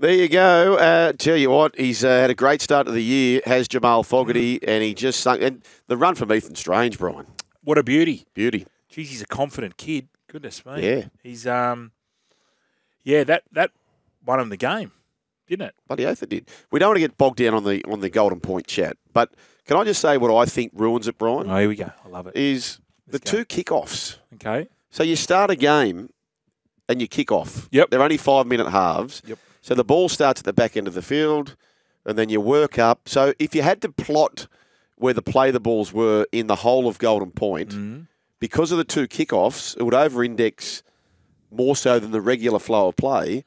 There you go. Uh, tell you what, he's uh, had a great start to the year. Has Jamal Fogarty, and he just sunk. And the run from Ethan Strange, Brian, What a beauty. beauty. Jeez, he's a confident kid. Goodness me. Yeah. He's um, yeah, that that won him the game, didn't it? Bloody oath it did. We don't want to get bogged down on the on the Golden Point chat, but can I just say what I think ruins it, Brian? Oh, here we go. I love it. Is the Let's go. two kickoffs. Okay. So you start a game and you kick off. Yep. They're only five minute halves. Yep. So the ball starts at the back end of the field and then you work up. So if you had to plot where the play the balls were in the whole of Golden Point, Mm-hmm. because of the two kickoffs, it would over index more so than the regular flow of play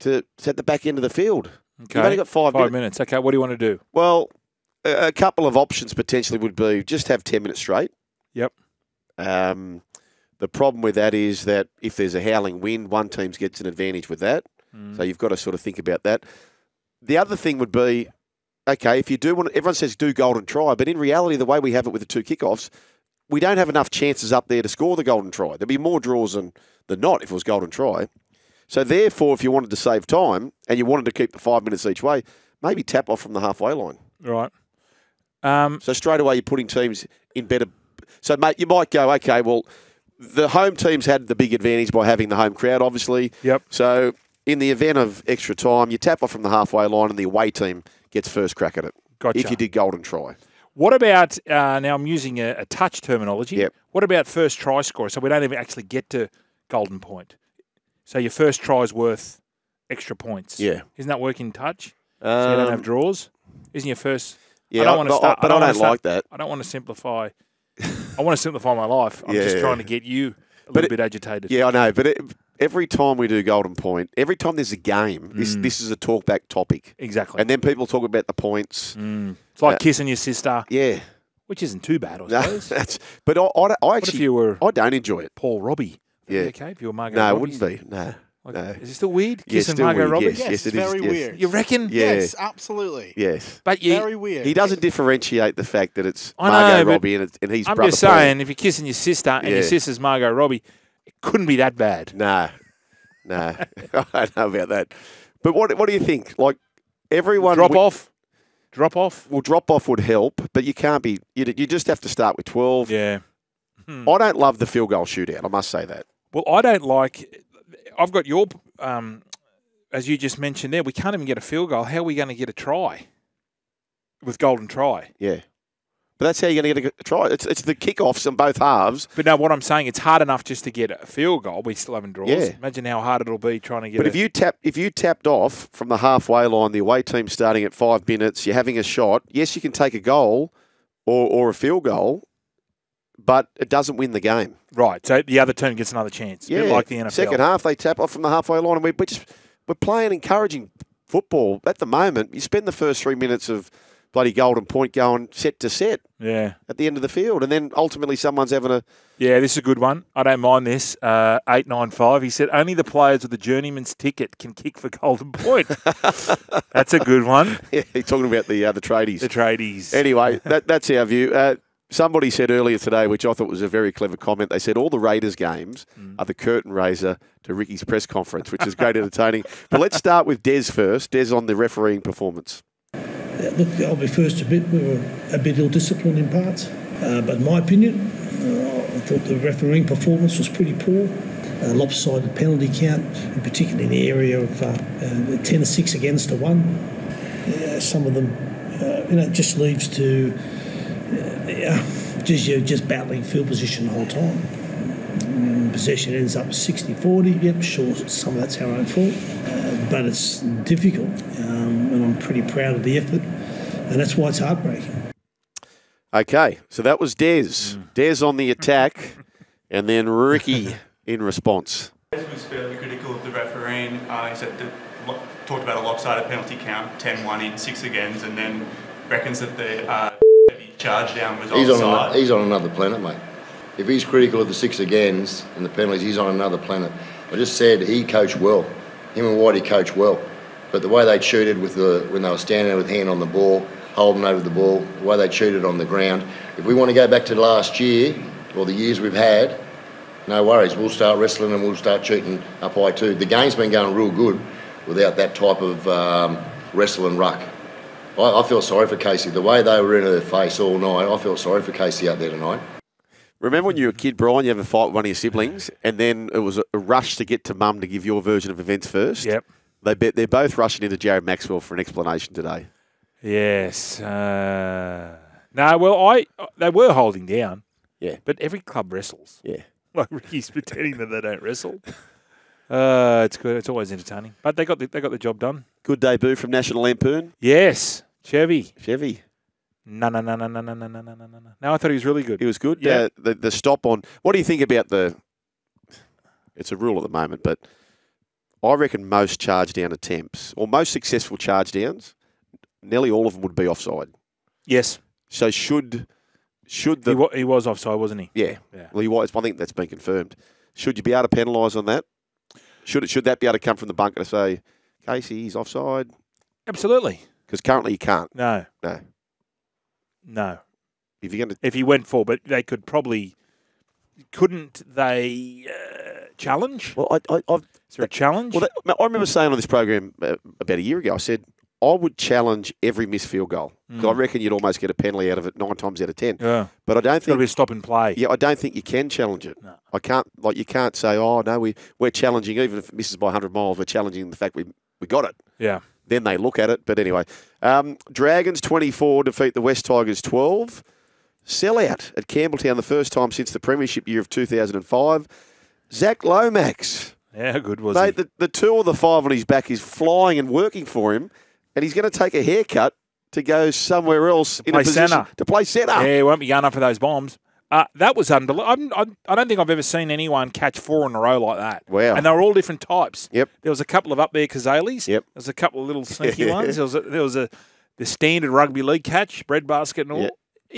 to, set the back end of the field. Okay. You've only got five, Five minutes. minutes. Okay. What do you want to do? Well, a, a couple of options potentially would be just have 10 minutes straight. Yep. Um, the problem with that is that if there's a howling wind, one team gets an advantage with that. Mm. So you've got to sort of think about that. The other thing would be, okay, if you do want, everyone says do golden try, but in reality, the way we have it with the two kickoffs, we don't have enough chances up there to score the golden try. There'd be more draws than, than not if it was golden try. So therefore, if you wanted to save time and you wanted to keep the five minutes each way, maybe tap off from the halfway line. Right. Um, So straight away, you're putting teams in better. So, mate, you might go, okay, well, the home teams had the big advantage by having the home crowd, obviously. Yep. So, in the event of extra time, you tap off from the halfway line, and the away team gets first crack at it. Gotcha. If you did golden try, What about uh, now? I'm using a, a touch terminology. Yep. What about first try score? So we don't even actually get to golden point. So your first try is worth extra points. Yeah. Isn't that working touch? So you don't have Um, draws. Isn't your first? yeah, I don't want to start. but I wanna don't start- like that. I don't want to simplify. I want to simplify my life. I'm just trying to get you a But little it- bit agitated. Yeah, I know, but it, every time we do golden point, every time there's a game, this Mm. this is a talkback topic, Exactly. and then people talk about the points. Mm. It's like Uh, kissing your sister, Yeah, which isn't too bad, I no, suppose. that's. But I, I, don't- I what if you were I don't enjoy it. Paul Robbie? Would Yeah. Okay, if you were Margot No, it wouldn't be. No, Like, no. Is it still weird? Yeah, Kissing still Margot weird, Robbie? yes. Yes, it is, very yes. weird. You reckon? Yeah. Yes, absolutely. Yes. But you, Very weird. He doesn't differentiate the fact that it's I know, Margot but Robbie and, it's, and he's I'm brother just Paul. saying, if you're kissing your sister and your sister's Margot Robbie, it couldn't be that bad. No, no, I don't know about that. But what what do you think? Like everyone Drop wi- off, drop off. Well, drop off would help, but you can't be. You, you just have to start with twelve. Yeah. I don't love the field goal shootout. I must say that. Well, I don't like. I've got your, um, as you just mentioned there. We can't even get a field goal. How are we going to get a try with golden try? Yeah. But that's how you're going to get a try. It's, it's the kickoffs on both halves. But no, what I'm saying, it's hard enough just to get a field goal. We still haven't draws. Yeah. Imagine how hard it'll be trying to get. But if you tap, if you tapped off from the halfway line, the away team starting at five minutes, you're having a shot. Yes, you can take a goal or, or a field goal, but it doesn't win the game. right, so the other team gets another chance. Yeah, like the NFL. Second half, they tap off from the halfway line, and we, we just we're playing encouraging football at the moment. You spend the first three minutes of bloody golden point going set to set Yeah. at the end of the field, and then ultimately someone's having a Yeah, this is a good one. I don't mind this. Uh, eight nine five. He said only the players with the journeyman's ticket can kick for golden point. That's a good one. yeah, he's talking about the uh, the tradies. The tradies. Anyway, that, that's our view. Uh, somebody said earlier today, which I thought was a very clever comment. They said all the Raiders games Mm. are the curtain raiser to Ricky's press conference, which is great entertaining. But let's start with Des first. Des on the refereeing performance. Look, I'll be first to admit we were a bit ill-disciplined in parts, uh, but in my opinion, uh, I thought the refereeing performance was pretty poor. Uh, lopsided penalty count, in particular in the area of uh, uh, 10 to 6 against a 1. Uh, some of them, uh, you know, just leads to uh, just you just battling field position the whole time. Mm, Possession ends up 60 40. Yep, sure, some of that's our own fault, uh, but it's difficult, I'm pretty proud of the effort, and that's why it's heartbreaking. Okay, so that was Des. Mm. Des on the attack, and then Ricky in response. Des was fairly critical of the refereeing. Uh, he said that talked about a lopsided penalty count, 10-1 in six agains, and then reckons that the uh, charge down was He's on, an, he's on another planet, mate. If he's critical of the six agains and the penalties, he's on another planet. I just said he coached well. Him and Whitey coached well. But the way they cheated with the when they were standing with hand on the ball, holding over the ball, the way they cheated on the ground. If we want to go back to last year or the years we've had, no worries. We'll start wrestling and we'll start cheating up high too. The game's been going real good. without that type of um, wrestle and ruck. I, I felt sorry for Casey. The way they were in her face all night, I felt sorry for Casey out there tonight. Remember when you were a kid, Brian, you have a fight with one of your siblings, and then it was a a rush to get to mum to give your version of events first? Yep. They bet they're both rushing into Jared Maxwell for an explanation today. Yes. Uh, no, well, I they were holding down. Yeah. But every club wrestles. Yeah. Like Ricky's pretending that they don't wrestle. Uh, it's good. It's always entertaining. But they got the, they got the job done. Good debut from National Lampoon. Yes. Chevy. Chevy. No, no, no, no, no, no, no, no, no, no, no. No, I thought he was really good. He was good. Yeah. Uh, the, the stop on. What do you think about the. It's a rule at the moment, but I reckon most charge down attempts, or most successful charge downs, nearly all of them would be offside. Yes. So should. Should He, the. wa- he was offside, wasn't he? Yeah. Yeah. Well, he was. I think that's been confirmed. Should you be able to penalise on that? Should it? Should that be able to come from the bunker to say, Casey, he's offside? Absolutely. Because currently you can't. No. No. No. If you're going to. If he went for, but they could probably. Couldn't they uh, challenge? Well, I, I, I've Is there a challenge? Well, that, I remember saying on this program uh, about a year ago, I said I would challenge every missed field goal. 'Cause I reckon you'd almost get a penalty out of it nine times out of ten. yeah. But I don't be think. a stop and play. Yeah, I don't think you can challenge it. No. I can't. Like you can't say, "Oh no, we we're challenging." Even if it misses by hundred miles, we're challenging the fact we we got it. Yeah. Then they look at it. But anyway, um, Dragons twenty four defeat the Wests Tigers twelve. Sellout at Campbelltown the first time since the premiership year of two thousand and five. Zach Lomax. Yeah, how good was Mate, he? the, the two or the five on his back is flying and working for him, and he's going to take a haircut to go somewhere else in play a position centre. to play centre. Yeah, he won't be going up for those bombs. Uh, that was unbelievable. I'm, I, I don't think I've ever seen anyone catch four in a row like that. Wow. And they were all different types. Yep. There was a couple of up there Cazalys. Yep. There was a couple of little sneaky ones. There was a, there was a the standard rugby league catch, breadbasket and all. Yeah.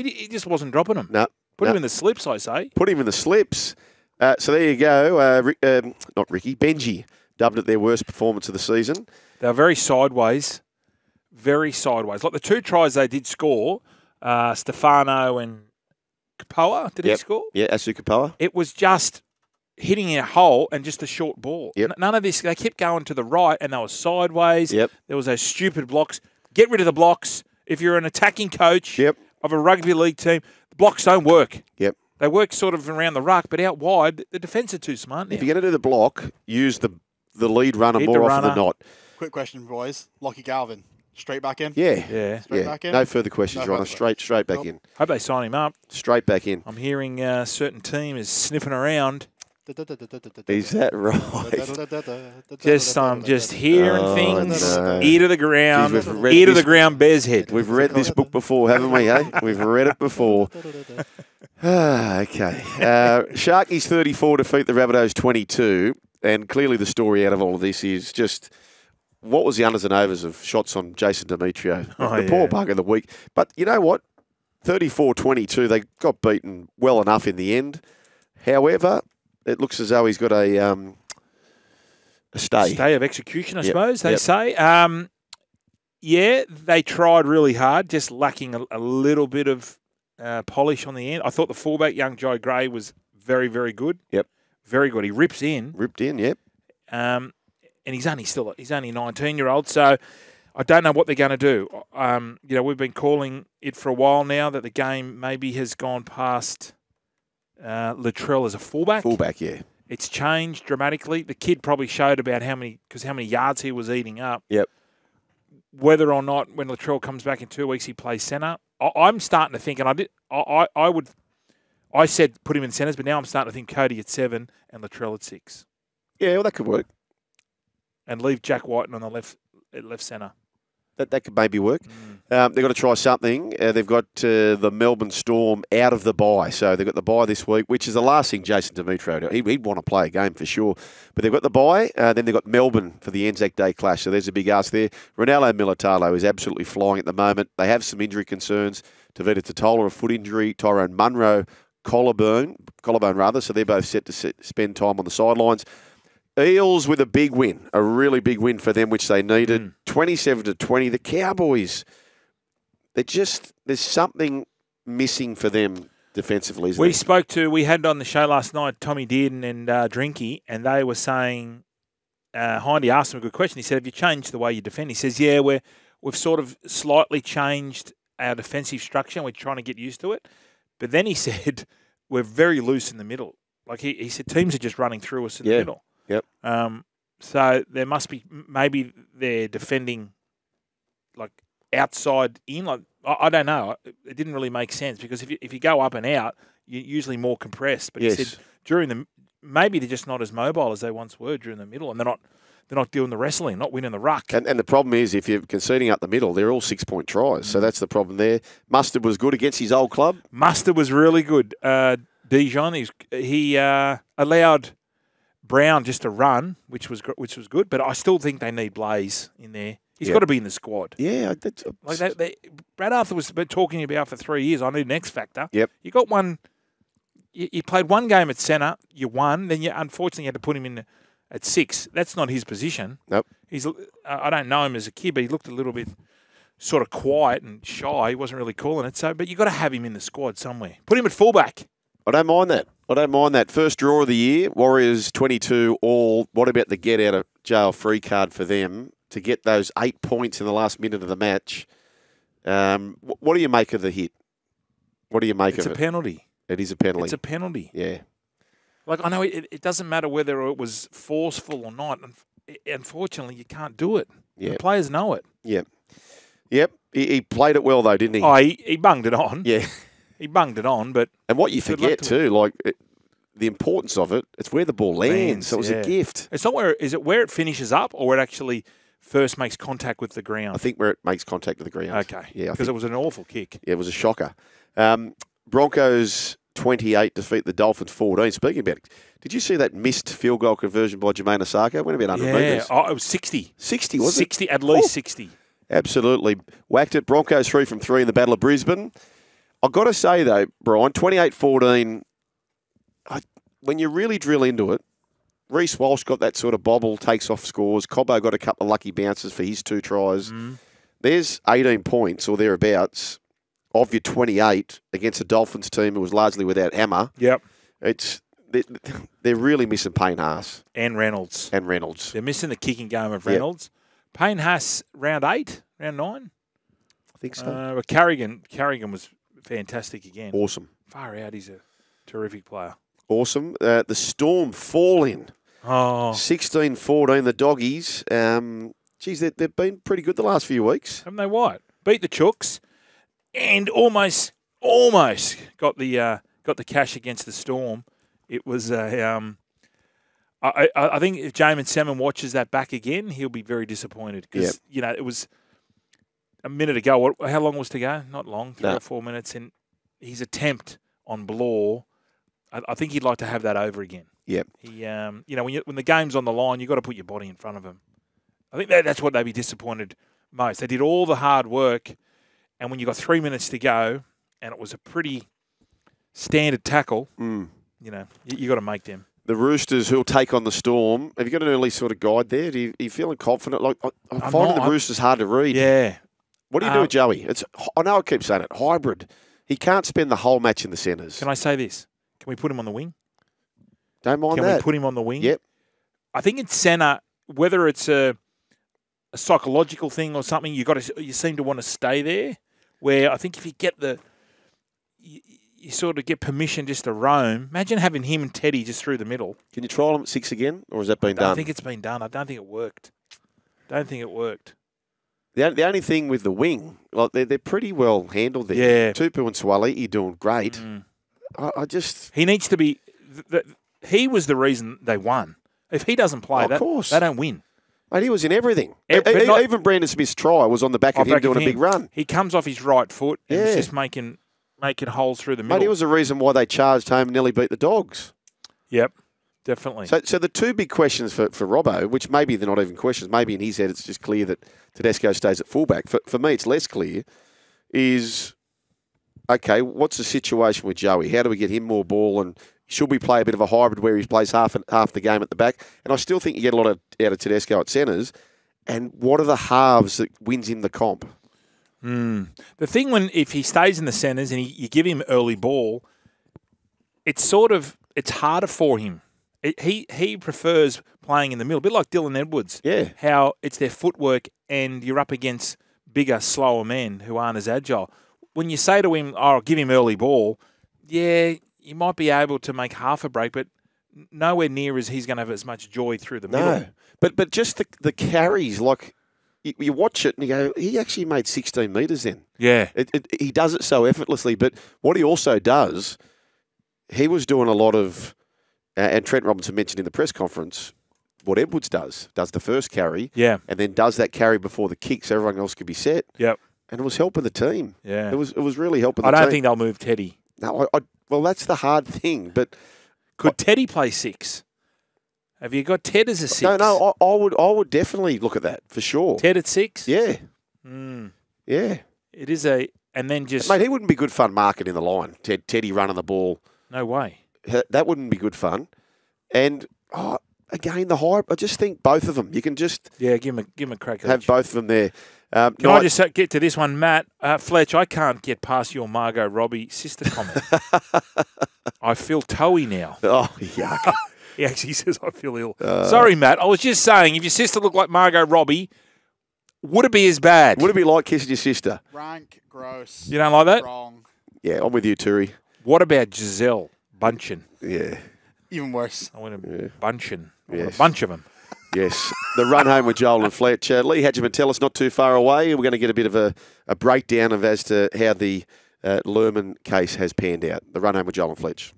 He, he just wasn't dropping them. No, Put no. him in the slips, I say. put him in the slips. Uh, so there you go. Uh, Rick, um, not Ricky, Benji dubbed it their worst performance of the season. They were very sideways, very sideways. Like the two tries they did score, uh, Stefano and Kepaoa, did he score? Yeah, Asu Kepaoa. It was just hitting a hole and just a short ball. Yep. None of this. They kept going to the right and they were sideways. Yep. There was those stupid blocks. Get rid of the blocks. If you're an attacking coach Yep. of a rugby league team, the blocks don't work. Yep. They work sort of around the ruck, but out wide, the defence are too smart now. If you're going to do the block, use the the lead runner Hit more the often than not. Quick question, boys. Lockie Galvin, straight back in. Yeah. yeah. Straight Yeah. back in. No further questions, No Ronna. further Straight, straight back Nope. in. Hope they sign him up. Straight back in. I'm hearing a certain team is sniffing around. Is that right? Just I'm just hearing Oh, things. no. Ear to the ground. We've ear to this- the ground. Bears head. We've read this book before, haven't we? Hey, we've read it before. Ah, okay. Uh, Sharkies 34 defeat the Rabbitohs 22, and clearly the story out of all of this is just what was the unders and overs of shots on Jason Demetriou, Oh, the poor yeah. bug of the week. But you know what? 34-22, they got beaten well enough in the end. However, it looks as though he's got a um, a stay. Stay of execution, I Yep, suppose they yep. say. Um, yeah, they tried really hard, just lacking a, a little bit of uh, polish on the end. I thought the fullback, young Jye Gray, was very, very good. Yep. very good. He rips in, Ripped in, yep. um, and he's only still he's only nineteen year old. So I don't know what they're going to do. Um, you know, we've been calling it for a while now that the game maybe has gone past uh, Latrell as a fullback. Fullback, yeah. It's changed dramatically. The kid probably showed about how many because how many yards he was eating up. Yep. Whether or not when Latrell comes back in two weeks he plays centre, I, I'm starting to think, and I did, I, I, I would, I said put him in centres, but now I'm starting to think Cody at seven and Latrell at six, Yeah, well, that could work. and leave Jack Wighton on the left at left centre. That, that could maybe work. Um, they've got to try something. Uh, they've got uh, the Melbourne Storm out of the bye. So they've got the bye this week, which is the last thing Jason Demetriou, he, he'd want to play a game for sure. But they've got the bye. Uh, then they've got Melbourne for the Anzac Day clash. So there's a big ask there. Ronaldo Mulitalo is absolutely flying at the moment. They have some injury concerns. Tavita Totola, a foot injury. Tyrone Munro, collarbone, collarbone rather. So they're both set to sit, spend time on the sidelines. Eels with a big win, a really big win for them, which they needed. 27 to 20. The Cowboys, they're just, there's something missing for them defensively, isn't We there? spoke to we had on the show last night Tommy Dearden and uh, Drinky, and they were saying uh, Hindy asked him a good question. He said, "Have you changed the way you defend?" He says, "Yeah, we're we've sort of slightly changed our defensive structure. and We're trying to get used to it." But then he said, "We're very loose in the middle." Like he, he said, teams are just running through us in Yeah. the middle. Yep. Um, so there must be maybe they're defending like outside in. Like I, I don't know. It didn't really make sense because if you if you go up and out, you're usually more compressed. But he said during the maybe they're just not as mobile as they once were during the middle, and they're not they're not doing the wrestling, not winning the ruck. And, and the problem is, if you're conceding up the middle, they're all six point tries. Mm. So that's the problem there. Mustard was good against his old club. Mustard was really good. Uh, Dijon, he's, he uh, allowed Brown just to run, which was which was good. But I still think they need Blaize in there. He's Yeah. got to be in the squad. Yeah, that's, Like they, they, Brad Arthur was been talking about for three years. I need an X factor. Yep. You got one. You, you played one game at centre. You won. Then you unfortunately had to put him in at six. That's not his position. Nope. He's. uh, I don't know him as a kid, but he looked a little bit sort of quiet and shy. He wasn't really calling it. So, but you got to have him in the squad somewhere. Put him at fullback. I don't mind that. I don't mind that. First draw of the year, Warriors 22 all. What about the get out of jail free card for them to get those eight points in the last minute of the match? Um, what do you make of the hit? What do you make It's of it? It's a penalty. it is a penalty. It's a penalty. yeah. Like I know it, it doesn't matter whether it was forceful or not. Unf- Unfortunately, you can't do it. Yeah. The players know it. Yep. Yep. He, he played it well though, didn't he? Oh, he, he bunged it on. Yeah. He bunged it on, but And what you forget to too, like it, the importance of it, it's where the ball lands. Lands, so it was yeah. a gift. it's not where is it where it finishes up or where it actually first makes contact with the ground. I think where it makes contact with the ground. Okay. Yeah, because it was an awful kick. yeah, it was a shocker. Um, Broncos 28 defeat the Dolphins 14. Speaking about it, did you see that missed field goal conversion by Jamayne Isaako? Went about 100 Yeah. metres. Oh, it was sixty. 60, was it? Sixty at least Oh. sixty. Absolutely. Whacked it. Broncos three from three in the Battle of Brisbane. I've got to say, though, Brian, 28 14, when you really drill into it, Reece Walsh got that sort of bobble, takes off scores. Cobbo got a couple of lucky bounces for his two tries. There's 18 points or thereabouts of your 28 against a Dolphins team who was largely without Hammer. Yep. It's they- They're really missing Payne Haas And Reynolds. and Reynolds. They're missing the kicking game of Yep. Reynolds. Payne Haas round eight, round nine. I think so. Uh, but Carrigan, Carrigan was fantastic again. awesome. Far out, he's a terrific player. Awesome. Uh, the Storm fall in. Oh, 16 14, the doggies. Um, geez, they, they've been pretty good the last few weeks. haven't they White? Beat the Chooks and almost, almost got the uh, got the cash against the Storm. It was a. Um, I, I, I think if Jaeman Salmon watches that back again, he'll be very disappointed because Yep. you know it was a minute ago. What? How long was to go? Not long, three No. or four minutes. And his attempt on Blore, I, I think he'd like to have that over again. Yep. He, um, you know, when you, when the game's on the line, you've got to put your body in front of him. I think that, that's what they'd be disappointed most. They did all the hard work, and when you got three minutes to go, and it was a pretty standard tackle, Mm. you know, you, you got to make them. The Roosters who'll take on the Storm. Have you got an early sort of guide there? Do you, are you feeling confident? Like I, I'm I'm finding not. the I'm- Roosters hard to read. Yeah, What do you do Um, with Joey? It's I know I keep saying it. Hybrid. He can't spend the whole match in the centres. can I say this? Can we put him on the wing? Don't mind Can that. Can we put him on the wing? Yep. I think in centre, whether it's a, a psychological thing or something, you got to you seem to want to stay there. Where I think if you get the you, you sort of get permission just to roam. Imagine having him and Teddy just through the middle. Can you trial him at six again, or has that been done? I don't think it's been done. I don't think it worked. Don't think it worked. The, the only thing with the wing, like they're, they're pretty well handled there. Yeah. Tupou and Swally, you're doing great. Mm. I, I just He needs to be. Th- th- he was the reason they won. If he doesn't play, Of that, course. they don't win. mate, he was in everything. Ev- E- but e- not- even Brandon Smith's try was on the back of him back doing of a big run. He comes off his right foot and Yeah. just making making holes through the middle. Mate, he was the reason why they charged home and nearly beat the dogs. Yep, definitely. So, so the two big questions for, for Robbo, which maybe they're not even questions, maybe in his head it's just clear that Tedesco stays at fullback. For, for me, it's less clear. Is okay. What's the situation with Joey? How do we get him more ball? And should we play a bit of a hybrid where he plays half half the game at the back? And I still think you get a lot of, out of Tedesco at centres. And what are the halves that wins him the comp? Mm. The thing when if he stays in the centres and he, you give him early ball, it's sort of it's harder for him He he prefers playing in the middle, a bit like Dylan Edwards. Yeah. How it's their footwork, and you're up against bigger, slower men who aren't as agile. When you say to him, "Oh, give him early ball," yeah, you might be able to make half a break, but nowhere near as he's going to have as much joy through the middle. No, but but just the the carries, like you, you watch it and you go, he actually made 16 metres then. Yeah, It, it, he does it so effortlessly. But what he also does, he was doing a lot of, and Trent Robinson mentioned in the press conference, what Edwards does, does the first carry, yeah, and then does that carry before the kick so everyone else could be set. yep, And it was helping the team. yeah. It was it was really helping the I don't team. think they'll move Teddy. No, I, I, well, that's the hard thing. But Could Teddy play six? Have you got Ted as a six? no, no, I, I would I would definitely look at that for sure. Ted at six. Yeah, Mm, yeah. it is a, and then just Mate, he wouldn't be good fun marking in the line. Ted, Teddy running the ball. no way. H- That wouldn't be good fun. And oh, again, the hype. I just think both of them. You can just Yeah, give him a give him a crack. have each. both of them there. Um, Can I just uh, get to this one, Matt uh, Fletch? I can't get past your Margot Robbie sister comment. I feel toey now. Oh yuck! He actually says I feel ill. Uh, Sorry, Matt. I was just saying, if your sister looked like Margot Robbie, would it be as bad? Would it be like kissing your sister? Rank, gross, you don't like that? wrong. Yeah, I'm with you, Turi. What about Gisele Bündchen? Yeah, Even worse. I want a Bunchen. I want Yes. a bunch of them. yes. the run home with Joel and Fletch. Uh, Lee Hadjiman tell us not too far away. We're going to get a bit of a, a breakdown of as to how the uh, Lerman case has panned out. The run home with Joel and Fletch.